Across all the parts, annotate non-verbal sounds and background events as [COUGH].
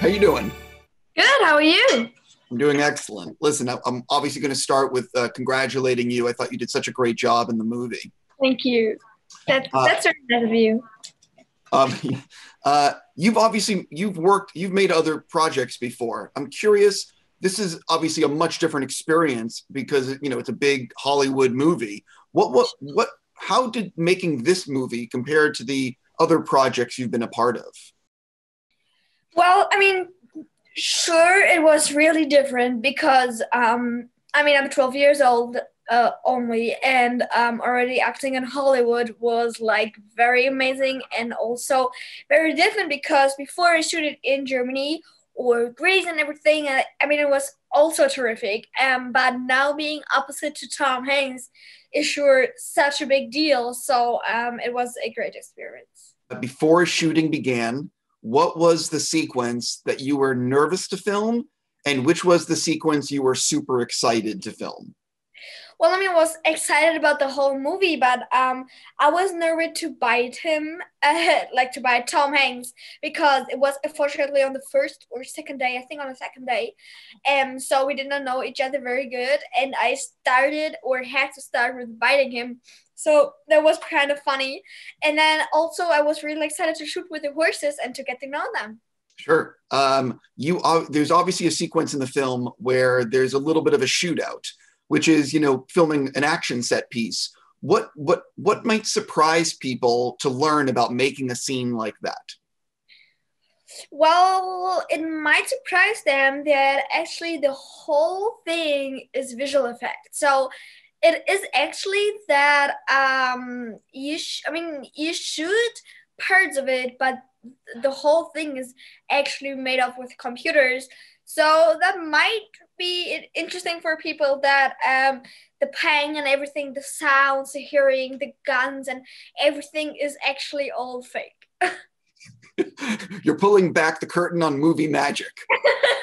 How you doing? Good. How are you? I'm doing excellent. Listen, I'm obviously going to start with uh, congratulating you. I thought you did such a great job in the movie. Thank you. That, uh, that's very nice of you. Um, [LAUGHS] uh, you've obviously you've worked, you've made other projects before. I'm curious. This is obviously a much different experience because you know it's a big Hollywood movie. What what what? How did making this movie compare to the other projects you've been a part of? Well, I mean, sure, it was really different because um, I mean, I'm 12 years old uh, only, and um, already acting in Hollywood was like very amazing and also very different because before I shooted in Germany or Greece and everything, I, I mean, it was also terrific. Um, but now being opposite to Tom Hanks is sure such a big deal. So um, it was a great experience. Before shooting began, what was the sequence that you were nervous to film and which was the sequence you were super excited to film well, I mean, I was excited about the whole movie, but um, I was nervous to bite him, uh, [LAUGHS] like to bite Tom Hanks, because it was unfortunately on the first or second day, I think on the second day, um, so we did not know each other very good, and I started or had to start with biting him, so that was kind of funny. And then also, I was really excited to shoot with the horses and to get to know them. Sure. Um, you uh, there's obviously a sequence in the film where there's a little bit of a shootout, which is you know filming an action set piece. What what what might surprise people to learn about making a scene like that? Well, it might surprise them that actually the whole thing is visual effect. So it is actually that um you sh- i mean you shoot parts of it but the whole thing is actually made up with computers so that might be interesting for people that um the pang and everything the sounds the hearing the guns and everything is actually all fake [LAUGHS] you're pulling back the curtain on movie magic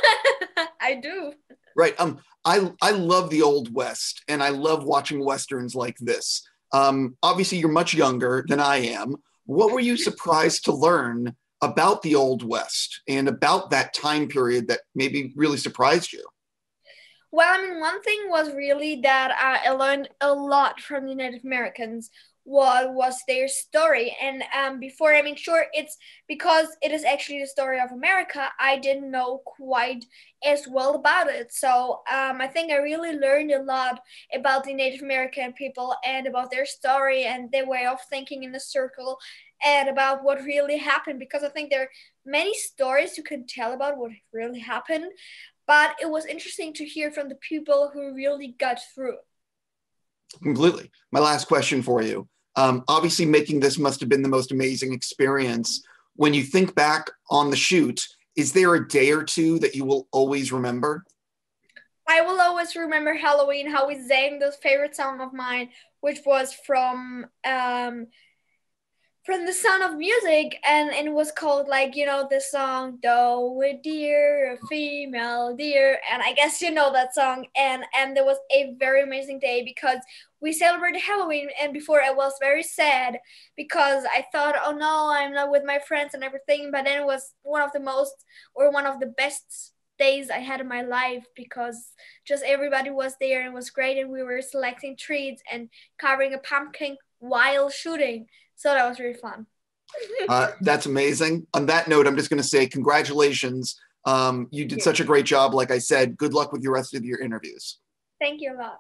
[LAUGHS] i do right um I I love the old west, and I love watching westerns like this. Um, obviously, you're much younger than I am. What were you [LAUGHS] surprised to learn about the old west and about that time period that maybe really surprised you? Well, I mean, one thing was really that I learned a lot from the Native Americans what was their story. And um, before i mean sure it's because it is actually the story of america i didn't know quite as well about it. So um, i think i really learned a lot about the native american people and about their story and their way of thinking in a circle and about what really happened because i think there are many stories you can tell about what really happened but it was interesting to hear from the people who really got through completely my last question for you um, obviously, making this must have been the most amazing experience. When you think back on the shoot, is there a day or two that you will always remember? I will always remember Halloween, how we sang the favorite song of mine, which was from um, from the sound of music and, and it was called like you know the song doe a deer a female deer and i guess you know that song and and there was a very amazing day because we celebrated halloween and before i was very sad because i thought oh no i'm not with my friends and everything but then it was one of the most or one of the best days I had in my life because just everybody was there and it was great and we were selecting treats and carving a pumpkin while shooting. So that was really fun. [LAUGHS] uh, that's amazing. On that note, I'm just going to say congratulations. Um, you did such a great job. Like I said, good luck with your rest of your interviews. Thank you a lot.